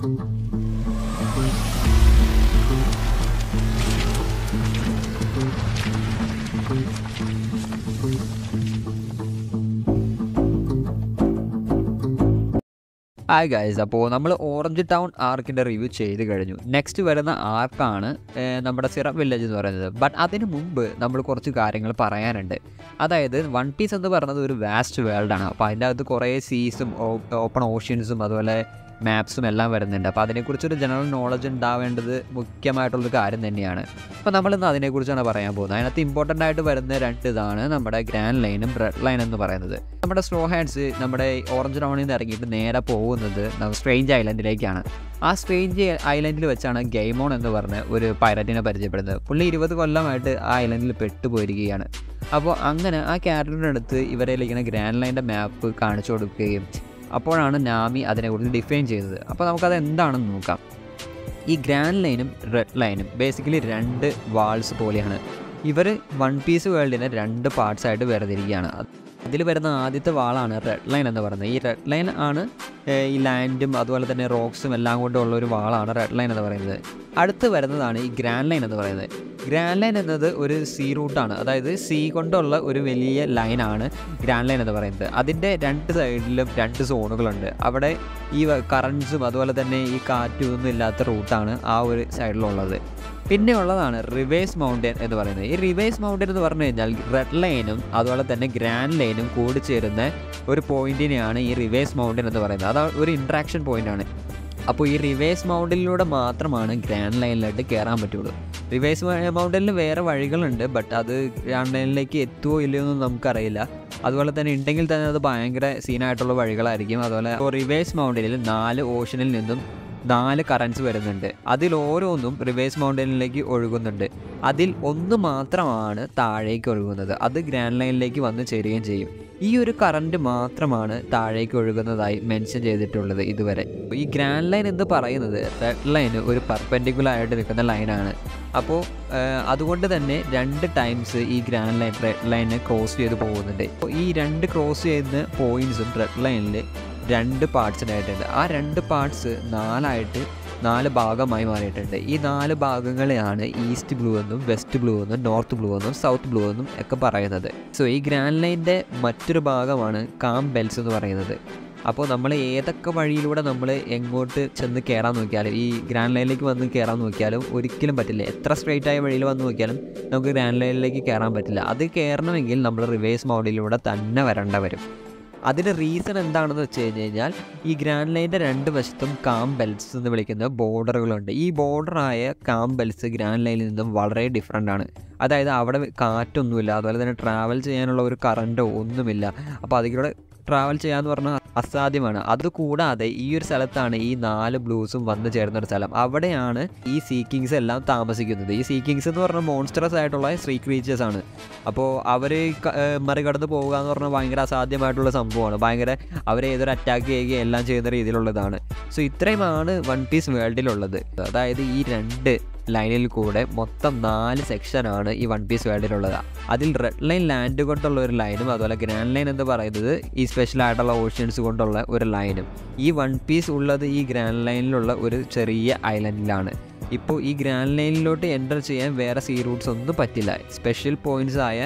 Hi guys അപ്പോൾ നമ്മൾ orange town ആർക്കിന്റെ review ചെയ്ത് കഴിഞ്ഞു. നെക്സ്റ്റ് വരുന്ന ആർക്കാണ് നമ്മുടെ സിറം വില്ലേജ് എന്ന് പറയുന്നത്. ബട്ട് അതിന് മുമ്പ് നമ്മൾ കുറച്ച് കാര്യങ്ങൾ പറയാനുണ്ട്. അതായത് വൺ പീസ് എന്ന് പറയുന്നത് ഒരു വാസ്റ്റ് വേൾഡാണ് അപ്പോൾ അതിന്റെ അകത്ത് കുറേ സീസും ഓപ്പൺ ഓഷ്യൻസും അതുപോലെ മാപ്സും എല്ലാം വരുന്നുണ്ട്. അപ്പോൾ അതിനെക്കുറിച്ചൊരു ജനറൽ നോളജ് ഉണ്ടാവേണ്ടത് മുഖ്യമായിട്ടുള്ളൊരു കാര്യം തന്നെയാണ്. അപ്പോൾ നമ്മളിന്ന് അതിനെക്കുറിച്ചാണ് പറയാൻ പോകുന്നത്. അതിനകത്ത് ഇമ്പോർട്ടന്റ് ആയിട്ട് വരുന്ന രണ്ട് ഇതാണ് നമ്മുടെ ഗ്രാൻഡ് ലൈനും റെഡ് ലൈൻ എന്ന് പറയുന്നത്. നമ്മുടെ സ്ലോ ഹാൻഡ്സ് നമ്മുടെ ഓറഞ്ച് ടൗണിൽ നിന്ന് ഇറങ്ങിയിട്ട് നേരെ പോകുന്നത് സ്ട്രേഞ്ച് ഐലൻഡിലേക്കാണ് ആ സ്ട്രേഞ്ച് ഐലൻഡിൽ വെച്ചാണ് ഗെയ്മോൺ എന്ന് പറഞ്ഞ ഒരു പൈററ്റിനെ പരിചയപ്പെടുന്നത്. പുള്ളി ഇരുപത് കൊല്ലമായിട്ട് ആ ഐലൻഡിൽ പെട്ടുപോയിരിക്കുകയാണ്. അപ്പോൾ അങ്ങനെ ആ ക്യാരക്ടറിന്റെ അടുത്ത് ഇവരെ ഇങ്ങനെ ഗ്രാൻഡ് ലൈന്റെ മാപ്പ് കാണിച്ചു കൊടുക്കുകയും അപ്പോഴാണ് നാമി അതിനെക്കുറിച്ച് ഡിഫൈൻ ചെയ്തത്. അപ്പോൾ നമുക്കത് എന്താണെന്ന് നോക്കാം. ഈ ഗ്രാൻഡ് ലൈനും റെഡ് ലൈനും ബേസിക്കലി രണ്ട് വാൾസ് പോലെയാണ്. ഇവർ വൺ പീസ് വേൾഡിനെ രണ്ട് പാർട്സ് ആയിട്ട് വേർതിരിക്കുകയാണ്. അതിൽ വരുന്ന ആദ്യത്തെ വാളാണ് റെഡ് ലൈൻ എന്ന് പറയുന്നത്. ഈ റെഡ് ലൈൻ ആണ് ഈ ലാൻഡും അതുപോലെ തന്നെ റോക്സും എല്ലാം കൊണ്ടുള്ള ഒരു വാളാണ് റെഡ് ലൈൻ എന്ന് പറയുന്നത്. അടുത്ത് വരുന്നതാണ് ഈ ഗ്രാൻഡ് ലൈൻ എന്ന് പറയുന്നത്. ഗ്രാൻഡ് ലൈൻ എന്നത് ഒരു സീ റൂട്ടാണ് അതായത് സീ കൊണ്ടുള്ള ഒരു വലിയ ലൈനാണ് ഗ്രാൻഡ് ലൈൻ എന്ന് പറയുന്നത്. അതിന്റെ രണ്ട് സൈഡിലും രണ്ട് സോണുകളുണ്ട്. അവിടെ ഈ കറൻസും അതുപോലെ തന്നെ ഈ കാറ്റും ഒന്നും ഇല്ലാത്ത റൂട്ടാണ് ആ ഒരു സൈഡിലുള്ളത്. പിന്നെ ഉള്ളതാണ് റിവേഴ്സ് മൗണ്ടൻ എന്ന് പറയുന്നത്. ഈ റിവേഴ്സ് മൗണ്ടൻ എന്ന് പറഞ്ഞു കഴിഞ്ഞാൽ റെഡ് ലൈനും അതുപോലെ തന്നെ ഗ്രാൻഡ് ലൈനും കൂടി ചേരുന്ന ഒരു പോയിന്റിനെയാണ് ഈ റിവേഴ്സ് മൗണ്ടൻ എന്ന് പറയുന്നത്. അത് ഒരു ഇൻട്രാക്ഷൻ പോയിന്റാണ് അപ്പോൾ ഈ റിവേഴ്സ് മൗണ്ടിലൂടെ മാത്രമാണ് ഗ്രാൻഡ് ലൈനിലോട്ട് കയറാൻ പറ്റുള്ളൂ. റിവേഴ്സ് മൗണ്ടനിൽ വേറെ വഴികളുണ്ട് ബട്ട് അത് ഓൺലൈനിലേക്ക് എത്തുമോ ഇല്ലയോ എന്നൊന്നും നമുക്കറിയില്ല. അതുപോലെ തന്നെ ഉണ്ടെങ്കിൽ തന്നെ അത് ഭയങ്കര സീനായിട്ടുള്ള വഴികളായിരിക്കും. അതുപോലെ റിവേഴ്സ് മൗണ്ടനിൽ നാല് ഓഷനിൽ നിന്നും നാല് കറൻസ് വരുന്നുണ്ട്. അതിൽ ഓരോന്നും റിവേഴ്സ് മൗണ്ടനിലേക്ക് ഒഴുകുന്നുണ്ട്. അതിൽ ഒന്ന് മാത്രമാണ് താഴേക്ക് ഒഴുകുന്നത്. അത് ഗ്രാൻഡ് ലൈനിലേക്ക് വന്ന് ചേരുകയും ചെയ്യും. ഈ ഒരു കറണ്ട് മാത്രമാണ് താഴേക്ക് ഒഴുകുന്നതായി മെൻഷൻ ചെയ്തിട്ടുള്ളത് ഇതുവരെ. ഈ ഗ്രാൻഡ് ലൈൻ എന്ന് പറയുന്നത് റെഡ് ലൈൻ ഒരു പെർപെൻഡിക്കുലർ ആയിട്ട് നിൽക്കുന്ന ലൈനാണ് അപ്പോൾ അതുകൊണ്ട് തന്നെ രണ്ട് ടൈംസ് ഈ ഗ്രാൻഡ് ലൈൻ റെഡ് ലൈനെ ക്രോസ് ചെയ്ത് പോകുന്നുണ്ട്. ഈ രണ്ട് ക്രോസ് ചെയ്യുന്ന പോയിന്റ്സും റെഡ് ലൈനിൽ രണ്ട് പാർട്സിനായിട്ടുണ്ട് ആ രണ്ട് പാർട്സ് നാലായിട്ട് നാല് ഭാഗമായി മാറിയിട്ടുണ്ട്. ഈ നാല് ഭാഗങ്ങളെയാണ് ഈസ്റ്റ് ബ്ലൂ എന്നും വെസ്റ്റ് ബ്ലൂ എന്നും നോർത്ത് ബ്ലൂ എന്നും സൗത്ത് ബ്ലൂ എന്നും ഒക്കെ പറയുന്നത്. സോ ഈ ഗ്രാൻഡ് ലൈന്റെ മറ്റൊരു ഭാഗമാണ് കാം ബെൽസ് എന്ന് പറയുന്നത്. അപ്പോൾ നമ്മൾ ഏതൊക്കെ വഴിയിലൂടെ നമ്മൾ എങ്ങോട്ട് ചെന്ന് കയറാൻ നോക്കിയാലും ഈ ഗ്രാൻഡ് ലൈനിലേക്ക് വന്ന് കയറാൻ നോക്കിയാലും ഒരിക്കലും പറ്റില്ല. എത്ര സ്ട്രെയിറ്റ് ആയ വഴിയിൽ വന്ന് നോക്കിയാലും നമുക്ക് ഗ്രാൻഡ് ലൈനിലേക്ക് കയറാൻ പറ്റില്ല. അത് കയറണമെങ്കിൽ നമ്മൾ റിവേഴ്സ് മോഡിലൂടെ തന്നെ വരേണ്ട വരും. അതിന്റെ റീസൺ എന്താണെന്ന് വെച്ച് കഴിഞ്ഞ് കഴിഞ്ഞാൽ ഈ ഗ്രാൻഡ് ലൈന്റെ രണ്ട് വശത്തും കാം ബെൽറ്റ്സ് എന്ന് വിളിക്കുന്ന ബോർഡറുകളുണ്ട്. ഈ ബോർഡറായ കാം ബെൽറ്റ്സ് ഗ്രാൻഡ് ലൈനിൽ നിന്നും വളരെ ഡിഫറെന്റ് ആണ്. അതായത് അവിടെ കാറ്റൊന്നുമില്ല. അതുപോലെ തന്നെ ട്രാവൽ ചെയ്യാനുള്ള ഒരു കറണ്ടോ ഒന്നുമില്ല. അപ്പോൾ അതിലൂടെ ട്രാവൽ ചെയ്യാന്ന് പറഞ്ഞാൽ അസാധ്യമാണ്. അതുകൂടാതെ ഈ ഒരു സ്ഥലത്താണ് ഈ നാല് ബ്ലൂസും വന്നു ചേർന്ന ഒരു സ്ഥലം. അവിടെയാണ് ഈ സീക്കിങ്സ് എല്ലാം താമസിക്കുന്നത്. ഈ സീക്കിങ്സ് എന്ന് പറഞ്ഞാൽ മോൺസ്റ്ററസ് ആയിട്ടുള്ള സ്ത്രീ ക്രീച്ചേഴ്സ് ആണ്. അപ്പോൾ അവർ മറികടന്ന് പോവുക എന്ന് പറഞ്ഞാൽ ഭയങ്കര അസാധ്യമായിട്ടുള്ള സംഭവമാണ്. ഭയങ്കര അവരെ ഏതൊരു അറ്റാക്ക് ചെയ്യുകയും എല്ലാം ചെയ്യുന്ന രീതിയിലുള്ളതാണ്. സോ ഇത്രയുമാണ് വൺ പീസ് വേൾഡിലുള്ളത് അതായത് ഈ രണ്ട് ലൈനിൽ കൂടെ മൊത്തം നാല് സെക്ഷനാണ് ഈ വൺ പീസ് വേൾഡിലുള്ളത് അതിൽ റെഡ് ലൈൻ ലാൻഡ് കൊണ്ടുള്ള ഒരു ലൈനും അതുപോലെ ഗ്രാൻഡ് ലൈൻ എന്ന് പറയുന്നത് ഈ സ്പെഷ്യൽ ആയിട്ടുള്ള ഓഷ്യൻസ് കൊണ്ടുള്ള ഒരു ലൈനും ഈ വൺ പീസ് ഉള്ളത് ഈ ഗ്രാൻഡ് ലൈനിലുള്ള ഒരു ചെറിയ ഐലൻഡിലാണ് ഇപ്പോൾ ഈ ഗ്രാൻഡ് ലൈനിലോട്ട് എന്റർ ചെയ്യാൻ വേറെ സീ റൂട്ട്സ് ഒന്നും പറ്റില്ല. സ്പെഷ്യൽ പോയിന്റ്സ് ആയ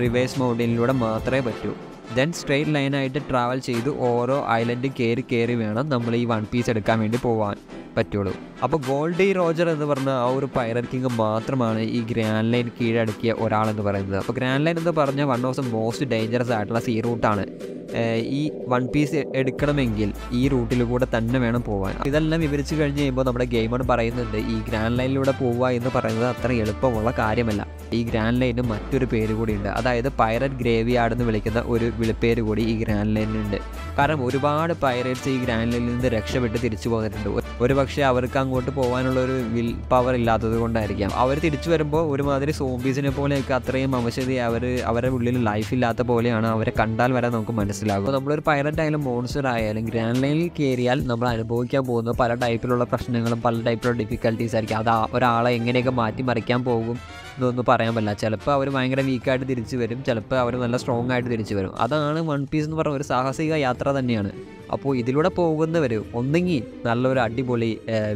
റിവേഴ്സ് മൗണ്ടനിലൂടെ മാത്രമേ പറ്റൂ. ദെൻ സ്ട്രെയിറ്റ് ലൈനായിട്ട് ട്രാവൽ ചെയ്ത് ഓരോ ഐലൻഡ് കയറി കയറി വേണം നമ്മൾ ഈ വൺ പീസ് എടുക്കാൻ വേണ്ടി പോകാൻ പറ്റുള്ളൂ. അപ്പോൾ ഗോൾഡി റോജർ എന്ന് പറഞ്ഞ ആ ഒരു പൈററ്റ് കിങ് മാത്രമാണ് ഈ ഗ്രാൻഡ് ലൈൻ കീഴടക്കിയ ഒരാളെന്ന് പറയുന്നത്. അപ്പോൾ ഗ്രാൻഡ് ലൈൻ എന്ന് പറഞ്ഞ one of the most dangerous ആയിട്ടുള്ള സീ റൂട്ടാണ് ഈ വൺ പീസ് എടുക്കണമെങ്കിൽ ഈ റൂട്ടിലൂടെ തന്നെ വേണം പോകാൻ ഇതെല്ലാം വിവരിച്ചു കഴിഞ്ഞ് കഴിയുമ്പോൾ നമ്മുടെ ഗെയിമർ പറയുന്നുണ്ട് ഈ ഗ്രാൻഡ് ലൈനിലൂടെ പോവുക എന്ന് പറയുന്നത് അത്ര എളുപ്പമുള്ള കാര്യമല്ല. ഈ ഗ്രാൻഡ് ലൈന് മറ്റൊരു പേര് കൂടിയുണ്ട് അതായത് പൈററ്റ് ഗ്രേവി യാർഡ് എന്ന് വിളിക്കുന്ന ഒരു വിളിപ്പേര് കൂടി ഈ ഗ്രാൻഡ് ലൈനിനുണ്ട് കാരണം ഒരുപാട് പൈറേറ്റ്സ് ഈ ഗ്രാൻഡ് ലൈനിൽ നിന്ന് രക്ഷപ്പെട്ട് തിരിച്ചു പോന്നിട്ടുണ്ട്. ഒരു പക്ഷേ അവർക്ക് അങ്ങോട്ട് പോകാനുള്ള ഒരു വിൽ പവർ ഇല്ലാത്തത് കൊണ്ടായിരിക്കാം. അവർ തിരിച്ചു വരുമ്പോൾ ഒരുമാതിരി സോംബീസിനെ പോലെയൊക്കെ അത്രയും അവശത അവർ അവരുടെ ഉള്ളിൽ ലൈഫ് ഇല്ലാത്ത പോലെയാണ് അവരെ കണ്ടാൽ വരെ നമുക്ക് മനസ്സിലാകും. നമ്മളൊരു പൈററ്റ് ആയാലും മോൺസ്റ്റർ ആയാലും ഗ്രാൻഡ് ലൈനിൽ കയറിയാൽ നമ്മൾ അനുഭവിക്കാൻ പോകുന്ന പല ടൈപ്പിലുള്ള പ്രശ്നങ്ങളും പല ടൈപ്പിലുള്ള ഡിഫിക്കൽട്ടീസ് ആയിരിക്കും. അത് ഒരാളെ എങ്ങനെയൊക്കെ മാറ്റിമറിക്കാൻ പോകും ഇതൊന്നും പറയാൻ പറ്റില്ല. ചിലപ്പോൾ അവർ ഭയങ്കര വീക്കായിട്ട് തിരിച്ചു വരും. ചിലപ്പോൾ അവർ നല്ല സ്ട്രോങ് ആയിട്ട് തിരിച്ചു വരും. അതാണ് വൺ പീസ് എന്ന് പറഞ്ഞ ഒരു സാഹസിക യാത്ര തന്നെയാണ്. അപ്പോൾ ഇതിലൂടെ പോകുന്നവർ ഒന്നെങ്കിൽ നല്ലൊരു അടിപൊളി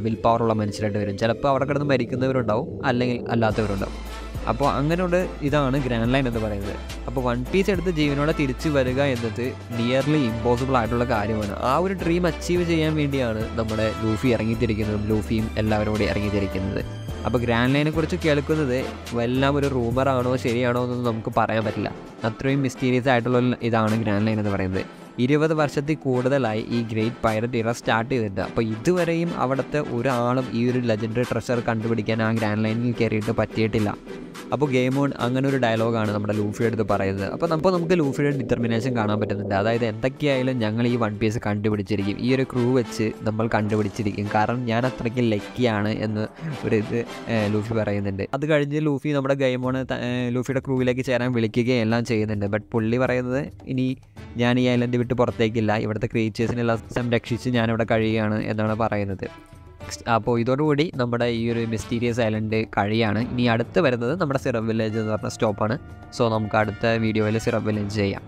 വിൽ പവറുള്ള മനുഷ്യരായിട്ട് വരും ചിലപ്പോൾ അവിടെ കിടന്ന് മരിക്കുന്നവരുണ്ടാവും അല്ലെങ്കിൽ അല്ലാത്തവരുണ്ടാവും. അപ്പോൾ അങ്ങനെയുള്ള ഇതാണ് ഗ്രാൻഡ് ലൈൻ എന്ന് പറയുന്നത്. അപ്പോൾ വൺ പീസ് എടുത്ത് ജീവനോടെ തിരിച്ചു വരിക എന്നത് നിയർലി ഇമ്പോസിബിൾ ആയിട്ടുള്ള കാര്യമാണ്. ആ ഒരു ഡ്രീം അച്ചീവ് ചെയ്യാൻ വേണ്ടിയാണ് നമ്മുടെ ലൂഫി ഇറങ്ങിത്തിരിക്കുന്നതും ലൂഫിയും എല്ലാവരും കൂടി ഇറങ്ങിത്തിരിക്കുന്നത്. അപ്പോൾ ഗ്രാൻഡ് ലൈനെ കുറിച്ച് കേൾക്കുന്നത് എല്ലാം ഒരു റൂമറാണോ ശരിയാണോ എന്നൊന്നും നമുക്ക് പറയാൻ പറ്റില്ല. അത്രയും മിസ്റ്റീരിയസ് ആയിട്ടുള്ള ഇതാണ് ഗ്രാൻഡ് ലൈൻ എന്ന് പറയുന്നത്. ഇരുപത് വർഷത്തിൽ കൂടുതലായി ഈ ഗ്രേറ്റ് പൈററ്റ് ഇറ സ്റ്റാർട്ട് ചെയ്തിട്ട് അപ്പോൾ ഇതുവരെയും അവിടുത്തെ ഒരാളും ഈ ഒരു ലെജൻഡറി ട്രഷർ കണ്ടുപിടിക്കാൻ ആ ഗ്രാൻഡ് ലൈനിൽ കയറിയിട്ട് പറ്റിയിട്ടില്ല. അപ്പോൾ ഗെയിം ഓൺ അങ്ങനെ ഒരു ഡയലോഗാണ് നമ്മുടെ ലൂഫിയുടെ അടുത്ത് പറയുന്നത്. അപ്പോൾ നമുക്ക് നമുക്ക് ലൂഫിയുടെ ഡിറ്റർമിനേഷൻ കാണാൻ പറ്റുന്നുണ്ട്. അതായത് എന്തൊക്കെയായാലും ഞങ്ങൾ ഈ വൺ പീസ് കണ്ടുപിടിച്ചിരിക്കും. ഈ ഒരു ക്രൂ വെച്ച് നമ്മൾ കണ്ടുപിടിച്ചിരിക്കും. കാരണം ഞാൻ അത്രയ്ക്ക് ലക്കിയാണ് എന്ന് ഒരു ഇത് ലൂഫി പറയുന്നുണ്ട്. അത് കഴിഞ്ഞ് ലൂഫി നമ്മുടെ ഗെയിം ഓൺ ലൂഫിയുടെ ക്രൂവിലേക്ക് ചേരാൻ വിളിക്കുകയും എല്ലാം ചെയ്യുന്നുണ്ട്. ബട്ട് പുള്ളി പറയുന്നത് ഇനി ഞാൻ ഈ ഐലൻഡ് വിട്ട് പുറത്തേക്കില്ല. ഇവിടുത്തെ ക്രീച്ചേഴ്സിനെല്ലാം സംരക്ഷിച്ച് ഞാനിവിടെ കഴിയുകയാണ് എന്നാണ് പറയുന്നത്. അപ്പോൾ ഇതോടുകൂടി നമ്മുടെ ഈ ഒരു മിസ്റ്റീരിയസ് ഐലൻഡ് കഴിയാണ്. ഇനി അടുത്ത് വരുന്നത് നമ്മുടെ സിറം വില്ലേജ് എന്ന് പറഞ്ഞ സ്റ്റോപ്പാണ് സോ നമുക്ക് അടുത്ത വീഡിയോയിൽ സിറം വില്ലേജ് ചെയ്യാം.